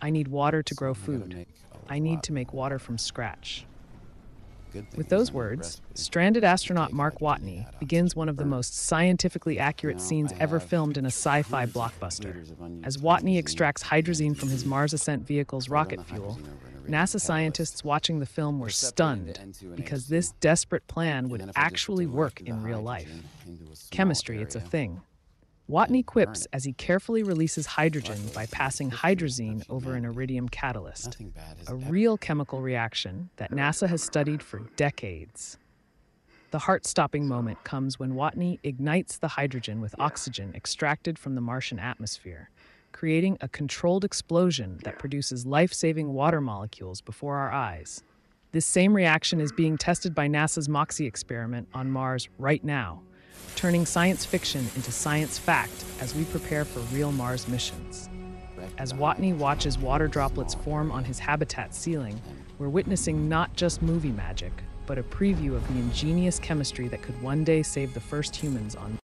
I need water to grow food. I need to make water from scratch. With those words, stranded astronaut Mark Watney begins one of the most scientifically accurate scenes ever filmed in a sci fi blockbuster. liters of unused As Watney extracts hydrazine from his Mars ascent vehicle's rocket fuel, hydrogen over an iridium NASA scientists watching the film were stunned the N2 and because this desperate plan would then if I just actually work in real life. hydrogen into a small Chemistry, it's a thing. Watney quips as he carefully releases hydrogen by passing 50 years of hydrazine over an iridium catalyst, Nothing bad has a real chemical reaction that NASA has studied for decades. The heart stopping moment comes when Watney ignites the hydrogen with oxygen extracted from the Martian atmosphere, creating a controlled explosion that produces life saving water molecules before our eyes. This same reaction is being tested by NASA's MOXIE experiment on Mars right now, turning science fiction into science fact as we prepare for real Mars missions. As Watney watches water droplets form on his habitat ceiling, we're witnessing not just movie magic, but a preview of the ingenious chemistry that could one day save the first humans on